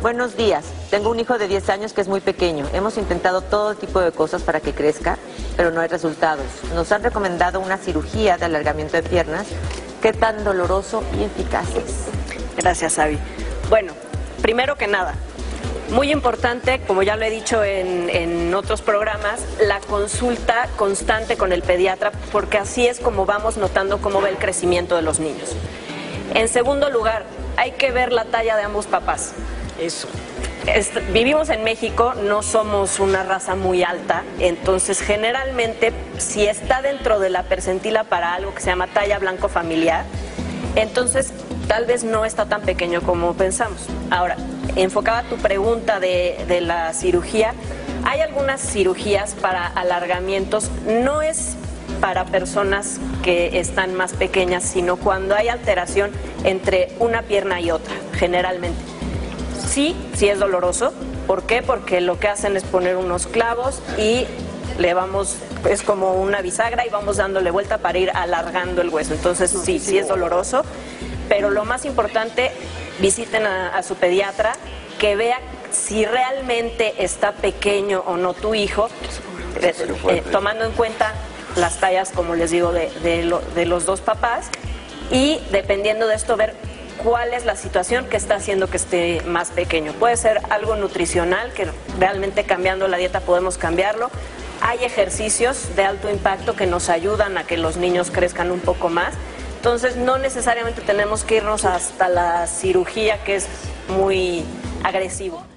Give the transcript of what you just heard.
Buenos días. Tengo un hijo de 10 años que es muy pequeño. Hemos intentado todo tipo de cosas para que crezca, pero no hay resultados. Nos han recomendado una cirugía de alargamiento de piernas. ¿Qué tan doloroso y eficaz es? Gracias, Avi. Bueno, primero que nada, muy importante, como ya lo he dicho en, en, otros programas, la consulta constante con el pediatra, porque así es como vamos notando cómo va el crecimiento de los niños. En segundo lugar, hay que ver la talla de ambos papás. Eso. vivimos en México, no somos una raza muy alta, entonces generalmente si está dentro de la percentila para algo que se llama talla blanco familiar, entonces tal vez no está tan pequeño como pensamos. Ahora, enfocada tu pregunta de, de la cirugía, hay algunas cirugías para alargamientos, no es para personas que están más pequeñas, sino cuando hay alteración entre una pierna y otra, generalmente. Sí, sí es doloroso. ¿Por qué? Porque lo que hacen es poner unos clavos y le vamos, es como una bisagra y vamos dándole vuelta para ir alargando el hueso. Entonces sí, sí es doloroso, pero lo más importante, visiten a, a su pediatra, que vea si realmente está pequeño o no tu hijo, eh, eh, tomando en cuenta las tallas, como les digo, de, de, lo, de los dos papás y dependiendo de esto ver cuál es la situación que está haciendo que esté más pequeño. Puede ser algo nutricional, que realmente cambiando la dieta podemos cambiarlo. Hay ejercicios de alto impacto que nos ayudan a que los niños crezcan un poco más. Entonces no necesariamente tenemos que irnos hasta la cirugía que es muy agresivo.